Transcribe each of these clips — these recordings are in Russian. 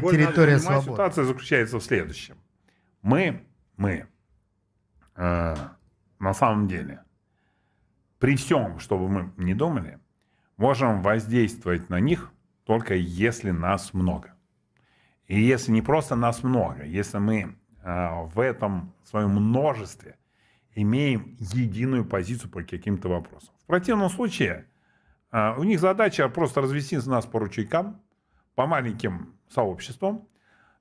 территория свободы. Ситуация заключается в следующем. Мы, мы, э, на самом деле, при всем, что бы мы не думали, можем воздействовать на них только если нас много. И если не просто нас много, если мы э, в этом своем множестве имеем единую позицию по каким-то вопросам. В противном случае э, у них задача просто развести нас по ручейкам, по маленьким сообществам,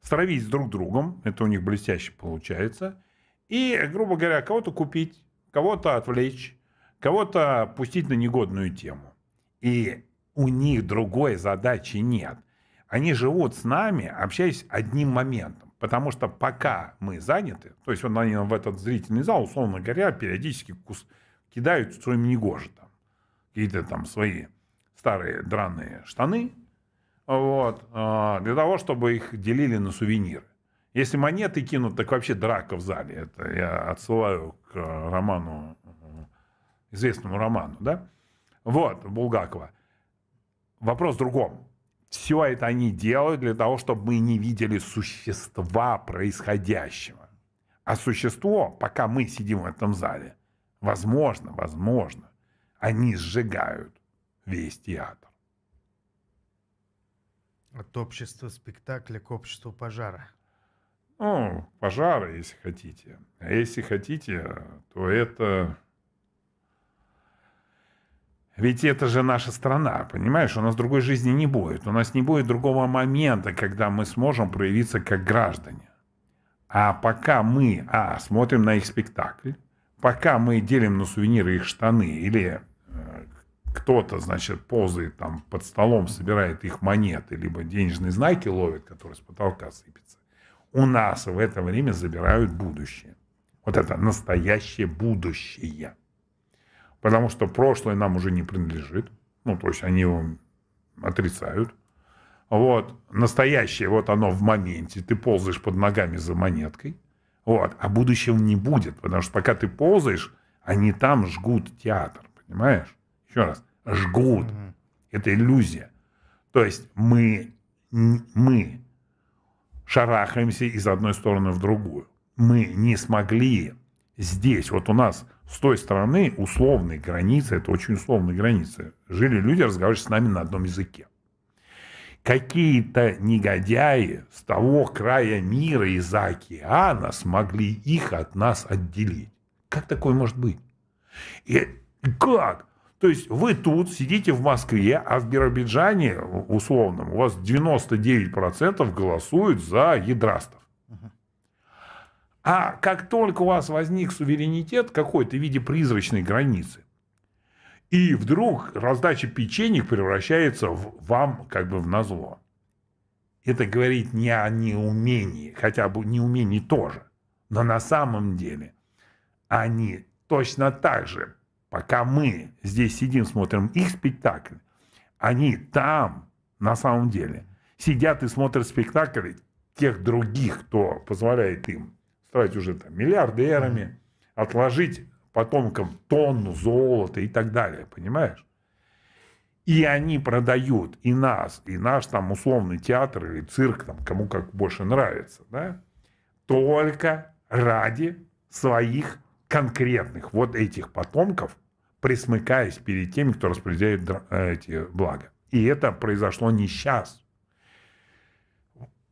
стравить с друг другом, это у них блестяще получается, и, грубо говоря, кого-то купить, кого-то отвлечь, кого-то пустить на негодную тему. И у них другой задачи нет. Они живут с нами, общаясь одним моментом. Потому что пока мы заняты, то есть вот они в этот зрительный зал, условно говоря, периодически кус, кидают своими негоже там. Какие-то там свои старые драные штаны, вот, а, для того, чтобы их делили на сувениры. Если монеты кинут, так вообще драка в зале. Это я отсылаю к роману, известному роману, да? Вот, Булгакова. Вопрос в другом. Все это они делают для того, чтобы мы не видели существа происходящего. А существо, пока мы сидим в этом зале, возможно, возможно, они сжигают весь театр. От общества спектакля к обществу пожара. Ну, пожара, если хотите. А если хотите, то это ведь это же наша страна, понимаешь? У нас другой жизни не будет. У нас не будет другого момента, когда мы сможем проявиться как граждане. А пока мы, а, смотрим на их спектакль, пока мы делим на сувениры их штаны, или кто-то, значит, ползает там под столом, собирает их монеты, либо денежные знаки ловит, которые с потолка сыпятся, у нас в это время забирают будущее. Вот это настоящее будущее потому что прошлое нам уже не принадлежит. Ну, то есть они его отрицают. Вот. Настоящее, вот оно в моменте. Ты ползаешь под ногами за монеткой. Вот. А будущего не будет, потому что пока ты ползаешь, они там жгут театр. Понимаешь? Еще раз. Жгут. Это иллюзия. То есть мы, мы шарахаемся из одной стороны в другую. Мы не смогли здесь, вот у нас с той стороны условной границы, это очень условные границы, жили люди, разговаривали с нами на одном языке. Какие-то негодяи с того края мира из-за океана смогли их от нас отделить. Как такое может быть? И как? То есть вы тут сидите в Москве, а в Биробиджане, условном, у вас 99% голосуют за ядрастов. А как только у вас возник суверенитет какой-то в виде призрачной границы, и вдруг раздача печенья превращается в, вам как бы в назло. Это говорит не о неумении, хотя бы неумении тоже, но на самом деле они точно так же, пока мы здесь сидим, смотрим их спектакль, они там на самом деле сидят и смотрят спектакль тех других, кто позволяет им стать уже там миллиардерами, отложить потомкам тонну золота и так далее, понимаешь? И они продают и нас, и наш там условный театр или цирк, там, кому как больше нравится, да, только ради своих конкретных вот этих потомков, присмыкаясь перед теми, кто распределяет эти блага. И это произошло не сейчас.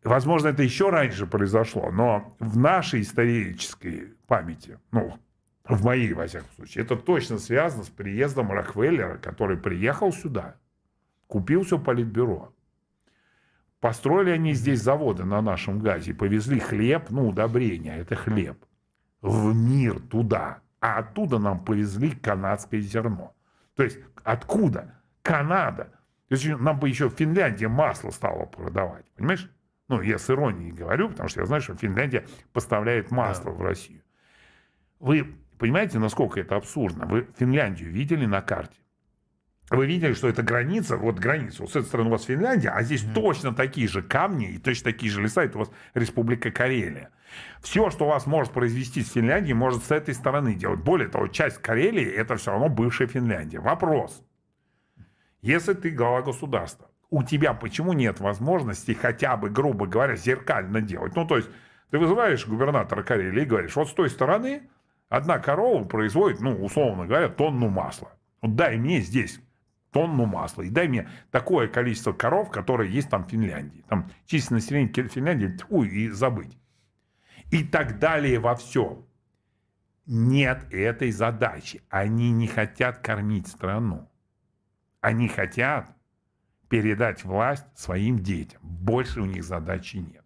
Возможно, это еще раньше произошло, но в нашей исторической памяти, ну, в моей, во всяком случае, это точно связано с приездом Рокфеллера, который приехал сюда, купил все политбюро. Построили они здесь заводы на нашем газе, повезли хлеб, ну, удобрения, это хлеб, в мир туда. А оттуда нам повезли канадское зерно. То есть откуда? Канада. То есть нам бы еще Финляндия масло стало продавать, понимаешь? Ну, я с иронией говорю, потому что я знаю, что Финляндия поставляет масло да. в Россию. Вы понимаете, насколько это абсурдно? Вы Финляндию видели на карте? Вы видели, что это граница, вот граница, вот с этой стороны у вас Финляндия, а здесь mm-hmm. точно такие же камни и точно такие же леса, это у вас Республика Карелия. Все, что у вас может произвести с Финляндии, может с этой стороны делать. Более того, часть Карелии это все равно бывшая Финляндия. Вопрос. Если ты глава государства, у тебя почему нет возможности хотя бы, грубо говоря, зеркально делать? Ну, то есть ты вызываешь губернатора Карелии и говоришь, вот с той стороны одна корова производит, ну, условно говоря, тонну масла. Вот дай мне здесь тонну масла. И дай мне такое количество коров, которые есть там в Финляндии. Там численность населения Финляндии, тьфу, и забыть. И так далее во всем. Нет этой задачи. Они не хотят кормить страну. Они хотят передать власть своим детям. Больше у них задачи нет.